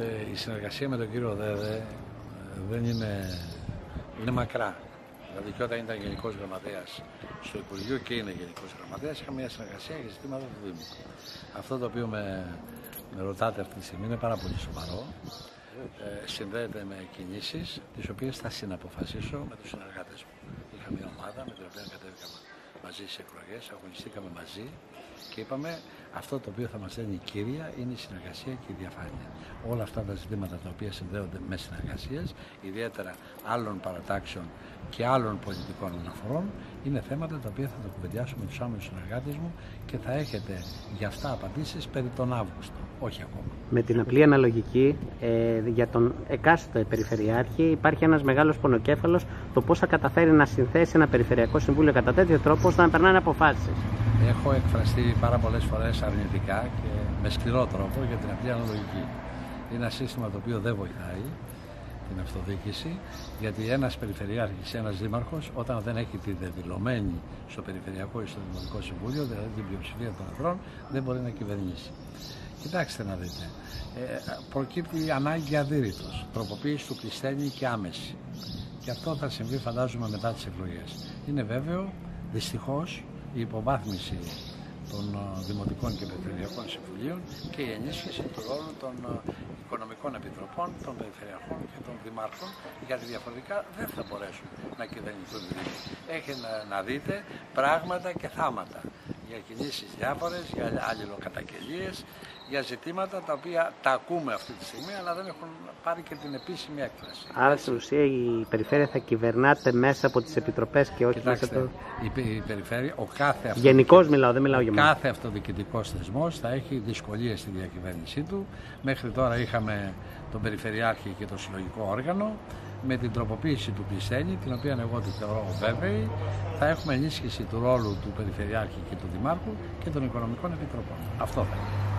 Ε, η συνεργασία με τον κύριο Δέδε ε, δεν είναι, είναι μακρά. Δηλαδή και όταν ήταν Γενικός Γραμματέας στο Υπουργείο και είναι Γενικός Γραμματέας, είχαμε μια συνεργασία για ζητήματα του Δήμου. Αυτό το οποίο με, με ρωτάτε αυτή τη στιγμή είναι πάρα πολύ σοβαρό. Ε, συνδέεται με κινήσεις τις οποίες θα συναποφασίσω με τους συνεργάτες μου. Είχα μια ομάδα με την οποία κατέβηκαμε μαζί σε εκλογές, αγωνιστήκαμε μαζί και είπαμε αυτό το οποίο θα μας δίνει κύρια είναι η συνεργασία και η διαφάνεια. Όλα αυτά τα ζητήματα τα οποία συνδέονται με συνεργασίες, ιδιαίτερα άλλων παρατάξεων και άλλων πολιτικών αναφορών, είναι θέματα τα οποία θα τα κουβεντιάσω με τους άμεσους συνεργάτες μου και θα έχετε για αυτά απαντήσεις περί τον Αύγουστο, όχι ακόμα. Με την απλή αναλογική ε, για τον εκάστοτε περιφερειάρχη υπάρχει ένας μεγάλος πονοκέφαλος το πώς θα καταφέρει να συνθέσει ένα περιφερειακό συμβούλιο κατά τέτοιο τρόπο ώστε να περνάνε αποφάσεις. Έχω εκφραστεί πάρα πολλές φορές αρνητικά και με σκληρό τρόπο για την απλή αναλογική. Είναι ένα σύστημα το οποίο δεν βοηθάει την αυτοδιοίκηση, γιατί ένας περιφερειάρχης, ένας δήμαρχος, όταν δεν έχει τη δεδηλωμένη στο Περιφερειακό ή στο Δημοτικό Συμβούλιο, δηλαδή την πλειοψηφία των εδρών, δεν μπορεί να κυβερνήσει. Κοιτάξτε να δείτε. Ε, προκύπτει η ανάγκη αδύρυτος, τροποποίηση του πληστένη και άμεση. Και αυτό θα συμβεί φαντάζομαι μετά τις εκλογές. Είναι βέβαιο, δυστυχώς, η υποβάθμιση των ε, Δημοτικών και Περιφερειακών Συμβουλίων και η ενίσχυση του ρόλου των ε, Οικονομικών Επιτροπών, των Περιφερειακών και των Δημάρχων, γιατί διαφορετικά δεν θα μπορέσουν να κυβερνηθούν Έχει να, να δείτε πράγματα και θάματα. Για κινήσεις διάφορες, για αλληλοκαταγγελίες, για ζητήματα τα οποία τα ακούμε αυτή τη στιγμή αλλά δεν έχουν πάρει και την επίσημη έκφραση. Άρα στην ουσία η περιφέρεια θα κυβερνάται μέσα από τις επιτροπές και όχι Κοιτάξτε, μέσα από... η, η περιφέρεια, ο κάθε Γενικώς μιλάω, δεν μιλάω για μένα. Κάθε αυτοδιοικητικός θεσμός θα έχει δυσκολίες στη διακυβέρνησή του. Μέχρι τώρα είχαμε τον Περιφερειάρχη και το Συλλογικό Όργανο με την τροποποίηση του Πλησένη, την οποία εγώ τη θεωρώ βέβαιη, θα έχουμε ενίσχυση του ρόλου του Περιφερειάρχη και του Δημάρχου και των Οικονομικών Επιτροπών. Αυτό θα είναι.